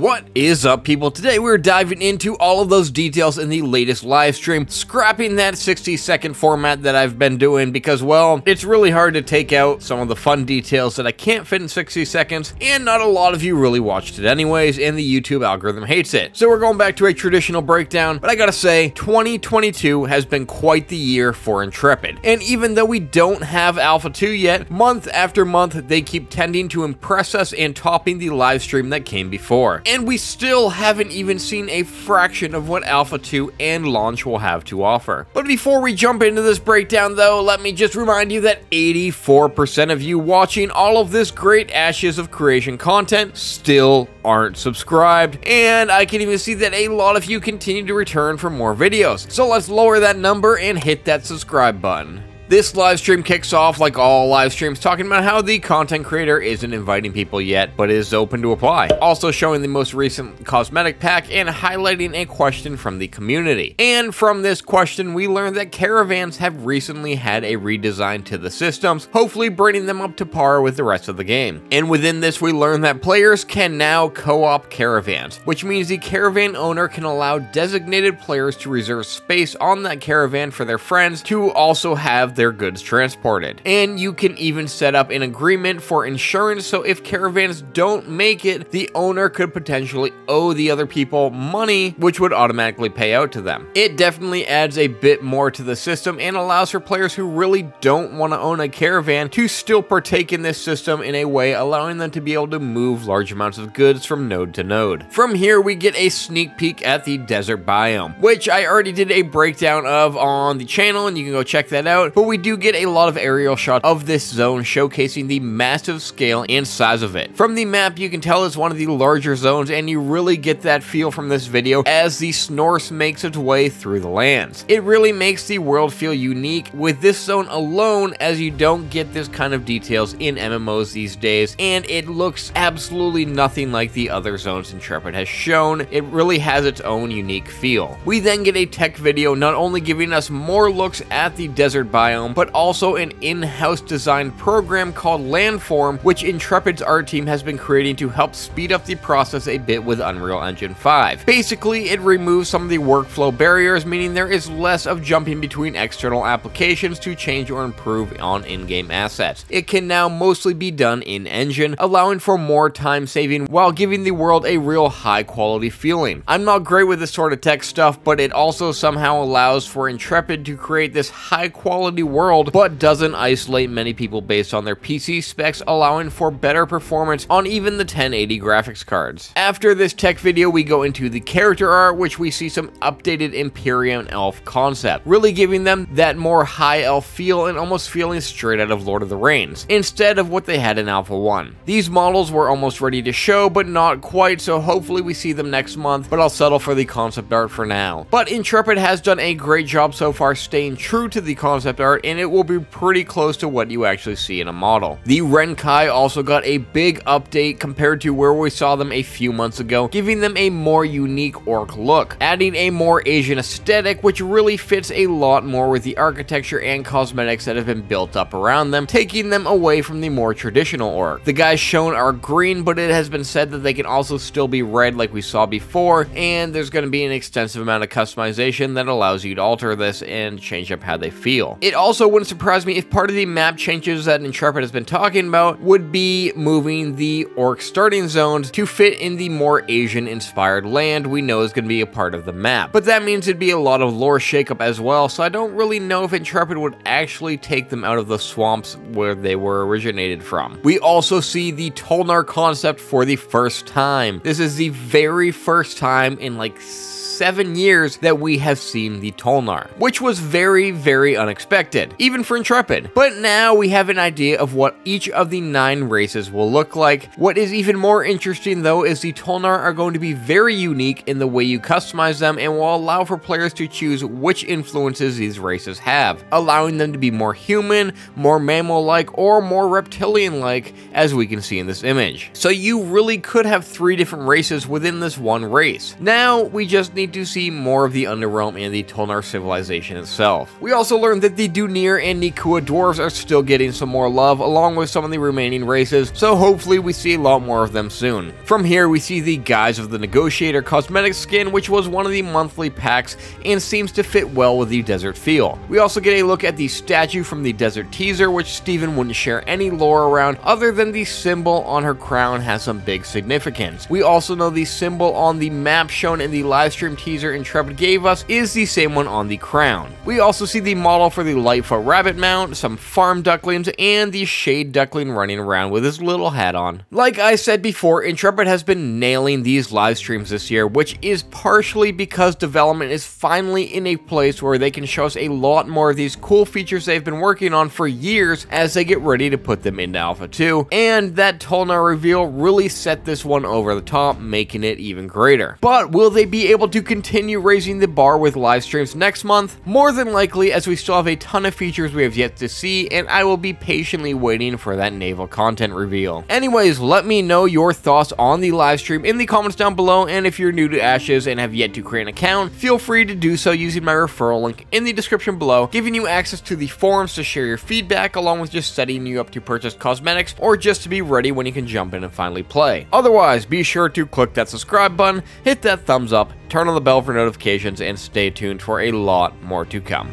What is up, people? Today we're diving into all of those details in the latest live stream, scrapping that 60 second format that I've been doing because, well, it's really hard to take out some of the fun details that I can't fit in 60 seconds, and not a lot of you really watched it anyways, and the YouTube algorithm hates it. So we're going back to a traditional breakdown, but I gotta say, 2022 has been quite the year for Intrepid. And even though we don't have Alpha 2 yet, month after month, they keep tending to impress us and topping the live stream that came before and we still haven't even seen a fraction of what Alpha 2 and launch will have to offer. But before we jump into this breakdown though, let me just remind you that 84% of you watching all of this great Ashes of Creation content still aren't subscribed, and I can even see that a lot of you continue to return for more videos. So let's lower that number and hit that subscribe button. This live stream kicks off like all live streams talking about how the content creator isn't inviting people yet, but is open to apply. Also showing the most recent cosmetic pack and highlighting a question from the community. And from this question, we learned that caravans have recently had a redesign to the systems, hopefully bringing them up to par with the rest of the game. And within this, we learned that players can now co-op caravans, which means the caravan owner can allow designated players to reserve space on that caravan for their friends to also have their goods transported. And you can even set up an agreement for insurance so if caravans don't make it, the owner could potentially owe the other people money, which would automatically pay out to them. It definitely adds a bit more to the system and allows for players who really don't want to own a caravan to still partake in this system in a way allowing them to be able to move large amounts of goods from node to node. From here, we get a sneak peek at the desert biome, which I already did a breakdown of on the channel and you can go check that out, but we do get a lot of aerial shots of this zone showcasing the massive scale and size of it. From the map, you can tell it's one of the larger zones and you really get that feel from this video as the Snorse makes its way through the lands. It really makes the world feel unique with this zone alone as you don't get this kind of details in MMOs these days and it looks absolutely nothing like the other zones Intrepid has shown. It really has its own unique feel. We then get a tech video not only giving us more looks at the desert biome biome, but also an in-house designed program called Landform, which Intrepid's art team has been creating to help speed up the process a bit with Unreal Engine 5. Basically, it removes some of the workflow barriers, meaning there is less of jumping between external applications to change or improve on in-game assets. It can now mostly be done in engine, allowing for more time saving while giving the world a real high quality feeling. I'm not great with this sort of tech stuff, but it also somehow allows for Intrepid to create this high quality world, but doesn't isolate many people based on their PC specs, allowing for better performance on even the 1080 graphics cards. After this tech video, we go into the character art, which we see some updated Empyrean elf concept, really giving them that more high elf feel and almost feeling straight out of Lord of the Rings, instead of what they had in Alpha 1. These models were almost ready to show, but not quite, so hopefully we see them next month, but I'll settle for the concept art for now. But Intrepid has done a great job so far staying true to the concept art and it will be pretty close to what you actually see in a model. The Ren'Kai also got a big update compared to where we saw them a few months ago, giving them a more unique orc look, adding a more Asian aesthetic which really fits a lot more with the architecture and cosmetics that have been built up around them, taking them away from the more traditional orc. The guys shown are green, but it has been said that they can also still be red like we saw before, and there's going to be an extensive amount of customization that allows you to alter this and change up how they feel. It also wouldn't surprise me if part of the map changes that Intrepid has been talking about would be moving the orc starting zones to fit in the more Asian inspired land we know is going to be a part of the map. But that means it'd be a lot of lore shakeup as well, so I don't really know if Intrepid would actually take them out of the swamps where they were originated from. We also see the Tulnar concept for the first time. This is the very first time in like seven years that we have seen the Tulnar, which was very, very unexpected, even for Intrepid. But now we have an idea of what each of the nine races will look like. What is even more interesting though is the Tulnar are going to be very unique in the way you customize them and will allow for players to choose which influences these races have, allowing them to be more human, more mammal-like, or more reptilian-like, as we can see in this image. So you really could have three different races within this one race. Now, we just need to see more of the Underrealm and the Tulnar civilization itself. We also learned that the Dunir and Nikua dwarves are still getting some more love along with some of the remaining races, so hopefully we see a lot more of them soon. From here we see the Guise of the Negotiator cosmetic skin which was one of the monthly packs and seems to fit well with the desert feel. We also get a look at the statue from the desert teaser which Steven wouldn't share any lore around other than the symbol on her crown has some big significance. We also know the symbol on the map shown in the livestream teaser Intrepid gave us is the same one on the crown. We also see the model for the Lightfoot rabbit mount, some farm ducklings, and the shade duckling running around with his little hat on. Like I said before, Intrepid has been nailing these live streams this year, which is partially because development is finally in a place where they can show us a lot more of these cool features they've been working on for years as they get ready to put them into Alpha 2, and that Tulnar reveal really set this one over the top, making it even greater. But will they be able to continue raising the bar with live streams next month? More than likely, as we still have a ton of features we have yet to see, and I will be patiently waiting for that naval content reveal. Anyways, let me know your thoughts on the live stream in the comments down below, and if you're new to Ashes and have yet to create an account, feel free to do so using my referral link in the description below, giving you access to the forums to share your feedback along with just setting you up to purchase cosmetics or just to be ready when you can jump in and finally play. Otherwise, be sure to click that subscribe button, hit that thumbs up, turn on the bell for notifications, and stay tuned for a lot more to come.